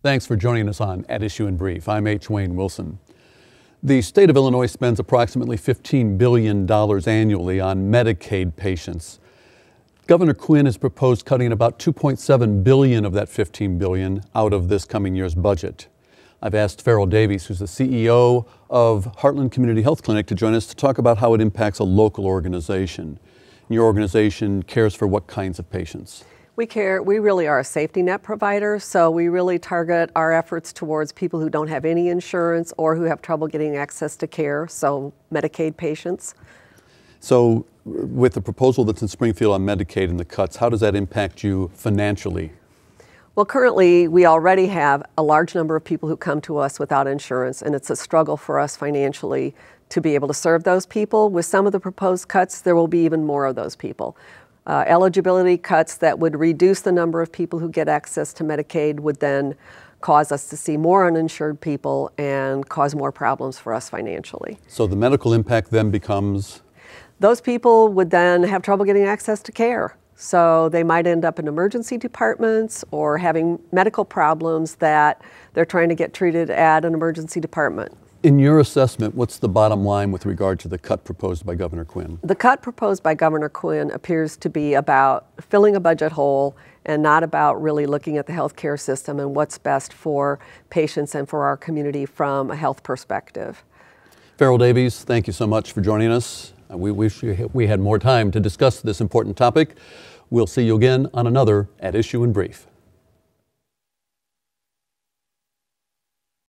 Thanks for joining us on At Issue in Brief. I'm H. Wayne Wilson. The state of Illinois spends approximately $15 billion annually on Medicaid patients. Governor Quinn has proposed cutting about 2.7 billion of that 15 billion out of this coming year's budget. I've asked Farrell Davies, who's the CEO of Heartland Community Health Clinic, to join us to talk about how it impacts a local organization. Your organization cares for what kinds of patients? We care, we really are a safety net provider, so we really target our efforts towards people who don't have any insurance or who have trouble getting access to care, so Medicaid patients. So, with the proposal that's in Springfield on Medicaid and the cuts, how does that impact you financially? Well, currently, we already have a large number of people who come to us without insurance, and it's a struggle for us financially to be able to serve those people. With some of the proposed cuts, there will be even more of those people. Uh, eligibility cuts that would reduce the number of people who get access to Medicaid would then cause us to see more uninsured people and cause more problems for us financially. So the medical impact then becomes? Those people would then have trouble getting access to care. So they might end up in emergency departments or having medical problems that they're trying to get treated at an emergency department. In your assessment, what's the bottom line with regard to the cut proposed by Governor Quinn? The cut proposed by Governor Quinn appears to be about filling a budget hole and not about really looking at the healthcare system and what's best for patients and for our community from a health perspective. Farrell Davies, thank you so much for joining us. Uh, we wish we had more time to discuss this important topic. We'll see you again on another At Issue in Brief.